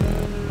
Bye.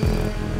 Yeah.